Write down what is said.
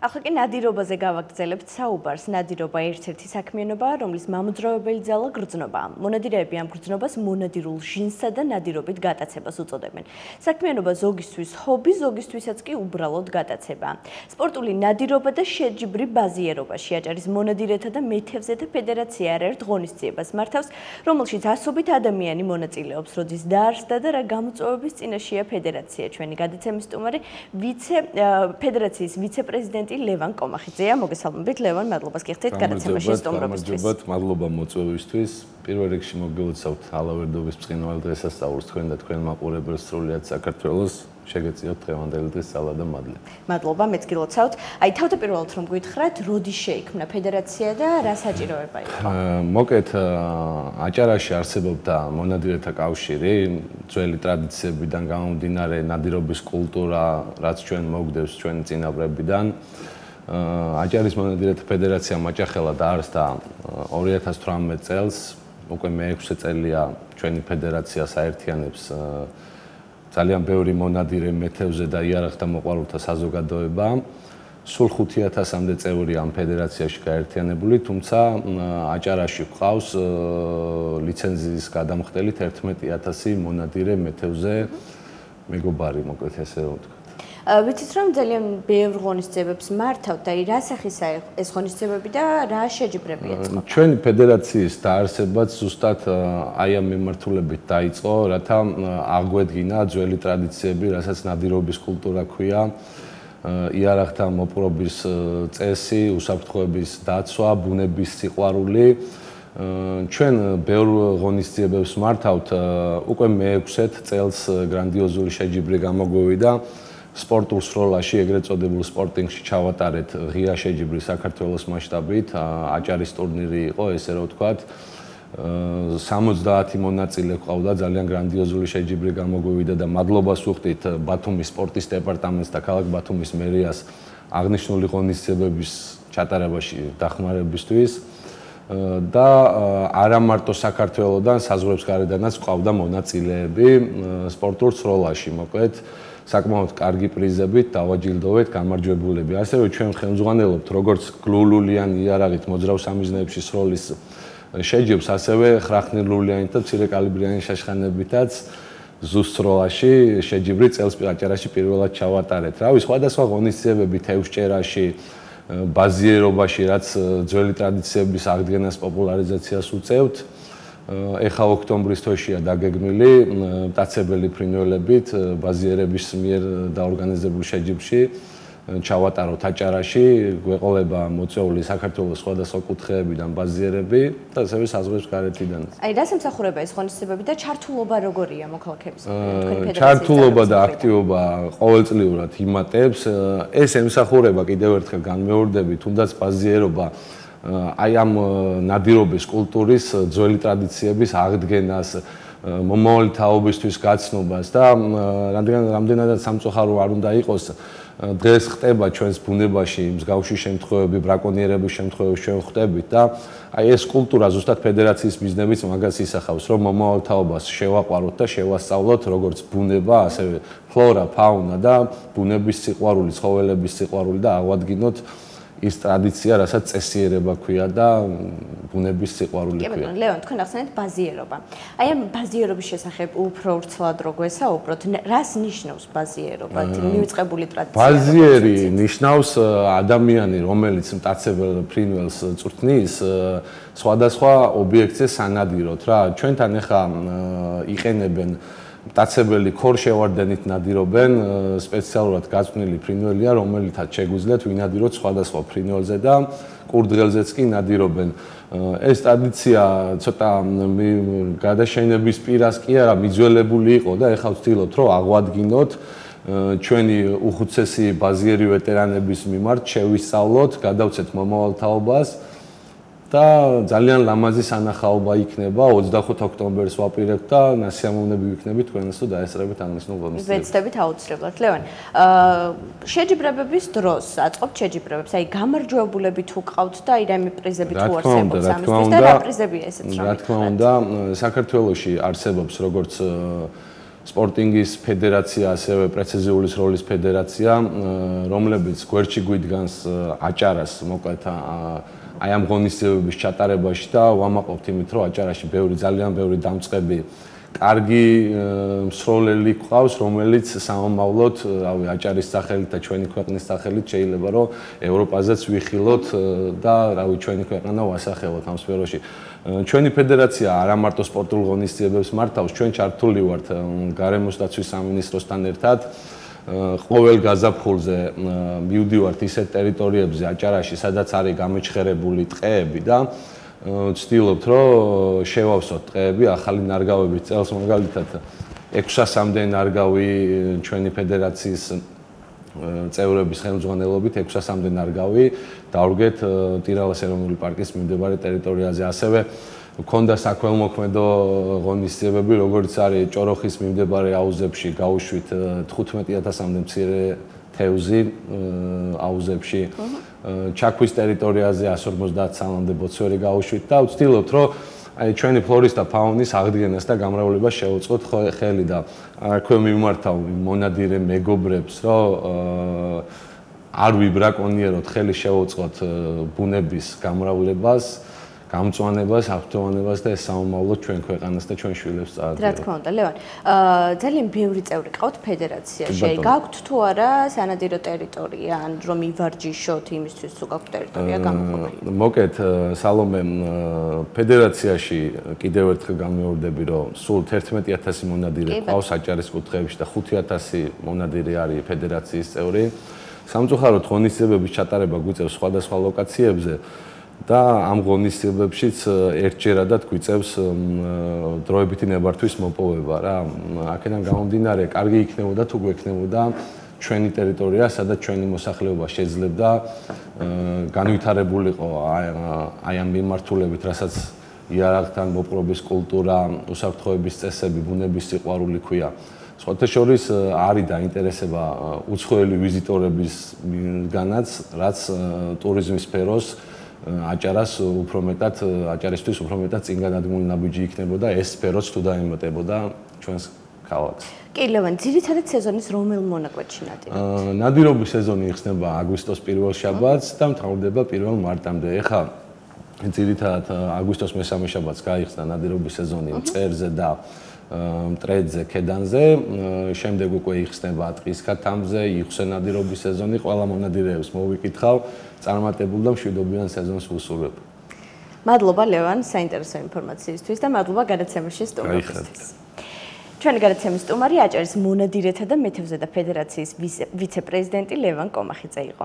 ახლა კი ნადირობაზე გავაგრძელებთ საუბარს. ნადირობა ერთ-ერთი საქმიანობაა, რომლის მამოძრავებელი ძალა გრძნობა. მონადირეები ამ გრძნობას მონადირულ ჟინსსა და ნადირობით გატაცებას უწოდებენ. საქმიანობა ზოგისთვის ჰობი, ზოგისთვისაც კი უბრალოდ გატაცება. სპორტული ნადირობა და შეჯიბრი ბაზიერობაში აჭარის მონადირეთა და მეთევზეთა ფედერაცია ერთ ღონისძიებას მართავს, რომელშიც ასობით ადამიანი მონაწილეობს, როდის დაარსდა და რა გამოწვევების წინაშეა ფედერაცია. ჩვენი გადაცემის სტუმარი ვიცე ფედერაციის ვიცე-პრეზიდენტი პრეზიდენტი ლევან კომახიძეა. მოგესალმებით ლევან, მადლობას გიხდით გადაცემაში სტუმრობისთვის. გამარჯობათ, მადლობა მოწვევისთვის. პირველ რიგში მოგილოცავთ ალავერდობის ბრწყინვალე დღესასწაულს თქვენ და თქვენ მაყურებელს სრულიად საქართველოს. შეგეციოთ დღევანდელი დღის სალა და მადლი. მადლობა, მეც გილოცავთ. აი თავდაპირველად რომ გითხრათ, როდის შეიქმნა ფედერაცია და რა საჭიროება იყო? მოკეთ აჭარაში არსებობდა მონადირეთა კავშირი, ძველი ტრადიციებიდან გამომდინარე ნადირობის კულტურა, რაც ჩვენ მოგდევს ჩვენი წინაპრებიდან. აჭარის მონადირეთა ფედერაცია მაჭახელა დაარსდა 2018 წელს, უკვე მე-6 წელია ჩვენი ფედერაცია საერთიანებს ძალიან ბევრი მონადირე მეთევზე და იარაღთა მოყვარულთა საზოგადოება. სულ 5000-მდე წევრი ამ ფედერაციაში გაერთიანებული, თუმცა აჭარაში ყავს ლიცენზიის გადამხდელი 11000 მონადირე მეთევზე მეგობარი, მოკლედ ესე რომ ვთქვა. ვიცით რომ ძალიან ბევრ ღონისძიებებს მართავთ და რა სახისაა ეს ღონისძიებები და რა შეჯიბრებია წყობა? ჩვენი ფედერაციის დაარსებაც ზუსტად აი ამ მიმართულებით დაიწყო, რათა აღვედგინა ძველი ტრადიციები, რასაც ნადირობის კულტურა ქვია. იარაღთა მოპრობის წესი, უსაფრთხოების დაცვა, ბუნების სიყვარული. ჩვენ ბევრ ღონისძიებებს მართავთ უკვე მე-6 წელს გრანდიოზული შეჯიბრი გამოგვივიდა. სპორტულ სროლაში, ეგრეთ წოდებულ სპორტინგში ჩავატარეთ ღია შეჯიბრი საქართველოს მასშტაბით, აჭარის ტურნირი იყო, ესე რომ ვთქვათ. 70 მონაწილე ყავდა ძალიან გრანდიოზული შეჯიბრი გამოგვივიდა და მადლობას ვუხდით ბათუმის სპორტის დეპარტამენტს და ქალაქ ბათუმის მერიას აღნიშნული ღონისძიებების ჩატარებაში დახმარებისთვის. და არა მარტო საქართველოსდან საზღვრებს გარედანაც ყავდა მონაწილეები სპორტულ სროლაში მოკლედ საკმაოდ კარგი პრიზებით დავაჯილდოვეთ გამარჯვებულები. ასევე ჩვენ ხელმძღვანელობთ როგორც გლულულიან იარაღით მოძრავ სამიზნეებში სროლის შეჯიბს, ასევე ხრახნილულიანი და ცირეკალიბრიანი შაშხანებითაც ზუსტროლაში შეჯიბრი წელს პიაჭარაში პირველად ჩავატარეთ. რავი, სხვადასხვა ღონისძიებები თევზჭერაში ბაზიერობაში, რაც ძველი ტრადიციების აღდგენას პოპულარიზაციას უწევთ. ეხა ოქტომბრის თვეშია დაგეგმილი დაცებელი ფრინველებით ბაზიერების მიერ დაორგანიზებული შეჯიბრში ჩავატაროთ აჭარაში, გვეყოლება მოწეული საქართველოს სხვადასხვა კუთხეებიდან ბაზიერები და ასევე საზღვრების გარეთიდან. აი, რა სამსახურება ეს ღონისძიებები და ჩართულობა როგორია მოქალაქეების ჩართულობა და აქტივობა ყოველწლიურად იმატებს. ეს ემსახურება კიდევ ერთხელ განმეორდები, თუნდაც ბაზიერობა აი ამ ნადირობის კულტურის ძველი ტრადიციების აღდგენას მომავალი თაობისთვის გაცნობას და რამდენად რამდენადაც სამწუხარო არ უნდა იყოს დღეს ხდება ჩვენს ბუნებაში მსგავსი შემთხვევები ბრაკონიერების შემთხვევებში ჩვენ ხვდებით და აი ეს კულტურა ზუსტად ფედერაციის მიზნებით მაგას ისახავს რომ მომავალ თაობას შევაყვაროთ და შევასწავლოთ როგორც ბუნება ასევე ფლორა ფაუნა და ბუნების სიყვარული ცხოველების სიყვარული და აღვადგინოთ ის ტრადიცია, რასაც წესიერება ქვია და ბუნების სიყვარული ქვია. კი ბატონო, ლეონ, თქვენ ახსენეთ ბაზიერობა. აი ამ ბაზიერობის შესახებ უფრო ვრცლად რო გვესაუბროთ, რას ნიშნავს ბაზიერობა? მივიწყებული ტრადიცია. ბაზიერი ნიშნავს ადამიანი, რომელიც მტაცებელ ფრინველს წვრთნის სხვადასხვა ობიექტზე სანადიროთ რა. ჩვენთან ახლა იყენებენ დაცებელი ქორშევარდენით ნადირობენ სპეციალურად გაწვნილი ფრინველია რომელთაც შეგვიძლიათ ვინადიროთ სხვადასხვა ფრინველზე და კურდღელზეც კი ნადირობენ. ეს ტრადიცია ცოტა გადაშენების პირას კი არა მიძველებული იყო და ეხლა ვცდილობთ რომ აღვადგინოთ. ჩვენი უხუცესი ბაზიერი ვეტერანების მიმართ შევისწავლოთ გადავცეთ მომავალ თაობას და ძალიან ლამაზი სანახაობა იქნება 25 ოქტომბერს ვაპირებთ და ნასიამოვნები ვიქნებით თქვენს თუ დაესწრებით აღნიშნულ ღონისძიებას. ვეცდებით აუცილებლად. ლევან, აა შეჯიბრებების დროს აწყობთ შეჯიბრებებს, აი გამარჯვებულები თუ ყავთ და აი რამე პრიზები თუ არსებობს ამისთვის და რა პრიზებია ესეც რა? რა თქმა უნდა, საქართველოში არსებობს როგორც სპორტინგის ფედერაცია, ასევე პრეციზიული სროლის ფედერაცია, რომლებიც გვერდში გვიდგანს აჭარას, მოკლედ აი ამ ღონისძიებების ჩატარებაში და ვამაყობთ იმით, რომ აჭარაში ბევრი ძალიან ბევრი დამწყები კარგი მსროლელი ყავს, რომელიც სამომავლოდ, რავი, აჭარის სახელით და ჩვენი ქვეყნის სახელით შეიძლება რომ ევროპაზეც ვიხილოთ და რავი, ჩვენი ქვეყანა ვასახელოთ ამ სფეროში. ჩვენი ფედერაცია არა მარტო სპორტულ ღონისძიებებს მართავს, ჩვენ ჩართული ვართ გარემოს დაცვის სამინისტროსთან ერთად. ყოველ გაზაფხულზე მივდივართ ისეთ ტერიტორიებზე აჭარაში, სადაც არის გამოჩხერებული ტყეები და ვცდილობთ, რომ შევავსოთ ტყეები ახალი ნარგავებით. წელს მაგალითად 600-მდე ნარგავი ჩვენი ფედერაციის წევრების ხელმძღვანელობით 600-მდე ნარგავი დავრგეთ ტირალას ეროვნული პარკის მიმდებარე ტერიტორიაზე. ასევე ქონდა საქველმოქმედო ღონისძიებები, როგორც არის ჭოროხის მიმდებარე აუზებში გავუშვით 15000-მდე მცირე თევზი აუზებში. ჩაქვის ტერიტორიაზე 150-მდე ბოცვერი გავუშვით და ვცდილობთ, რომ აი ჩვენი ფლორის და ფაუნის აღდგენას და გამრავლებას შევუწყოთ ხელი და აქვე მიმართავ მონადირე მეგობრებს, რომ არ ვიბრაკონიეროთ ხელი შევუწყოთ ბუნების გამრავლებას. გამწვანებას, აქტუალებას და ეს საომავლო ჩვენ ქვეყანას და ჩვენ შვილებს წააგდება. რა თქმა უნდა, ლევან. აა ძალიან ბევრი წევრი ყავთ ფედერაციაში. გაქვთ თუ არა სანადირო ტერიტორია, ან რომ ივარჯიშოთ იმისთვის თუ გაქვთ ტერიტორია გამოყოფილი? მოკეთ სალომე ფედერაციაში კიდევ ერთხელ გამეორდები, რომ სულ 11000 მონადირე ყავს აჭარის კუთხეებში და 5000 მონადირე არის ფედერაციის წევრი. სამწუხაროდ ღონისძიებების ჩატარება გვიწევს სხვადასხვა ლოკაციებზე. და ამ ღონისძიებებშიც ერთჯერადად გვიწევს დროებითი ნებართვის მოპოვება რა. აქედან გამომდინარე, კარგი იქნებოდა თუ გვექნებოდა ჩვენი ტერიტორია, სადაც ჩვენი მოსახლეობა შეძლებდა განვითარებულიყო აი ამ მიმართულებით, რასაც იარაღთან მოპყრობის კულტურა, უსაფრთხოების წესები, ბუნების სიყვარული ქვია. სხვათა შორის არის დაინტერესება უცხოელი ვიზიტორებისგანაც, რაც ტურიზმის სფეროს აჭარას უფრო მეტად აჭარისთვის უფრო მეტად წინგანადგმული ნაბიჯი იქნებოდა ეს სფეროც თუ დაემატებოდა ჩვენს ქალაქს. კი, ლევან, ძირითადად სეზონის რომელ მონაკვეთში ნადირობთ? აა ნადირობის სეზონი იხსნება აგვისტოს პირველ შაბათს და მთავრდება 1 მარტამდე. ეხა ძირითადად აგვისტოს მესამე შაბათს გაიხსნა ნადირობის სეზონი მწერზე და მტრედზე, ქედანზე, შემდეგ უკვე იხსნება ტყის ქათამზე, იხსენადირობის სეზონი, ყველა მონადირეებს მოვიკითხავ, წარმატებულ და მშვიდობიან სეზონს ვუსურვებ. მადლობა ლევან საინტერესო ინფორმაციისთვის და მადლობა გადაცემაში სტუმრობისთვის. ჩვენი გადაცემის სტუმარი აჭარის მონადირეთა და მეთევზეთა ფედერაციის ვიცე-პრეზიდენტი ლევან კომახიძე იყო.